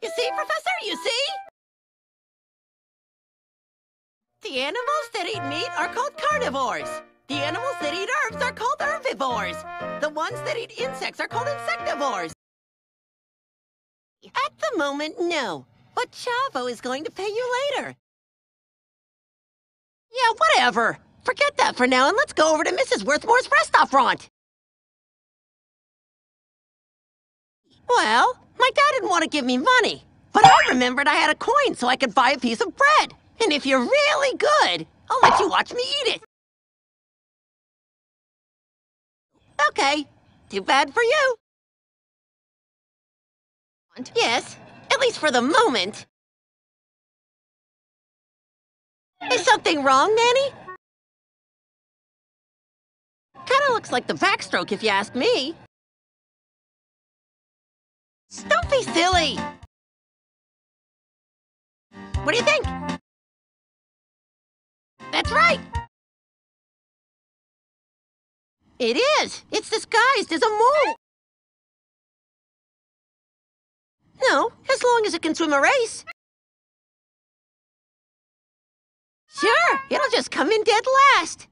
Professor, you see? The animals that eat meat are called carnivores. The animals that eat herbs are called herbivores. The ones that eat insects are called insectivores. At the moment, no. But Chavo is going to pay you later. Yeah, whatever. Forget that for now and let's go over to Mrs. Worthmore's restaurant. Well, dad didn't want to give me money, but I remembered I had a coin so I could buy a piece of bread. And if you're really good, I'll let you watch me eat it. Okay, too bad for you. Yes, at least for the moment. Is something wrong, Nanny? Kinda looks like the backstroke if you ask me. Don't be silly! What do you think? That's right! It is! It's disguised as a mole! No, as long as it can swim a race. Sure, it'll just come in dead last.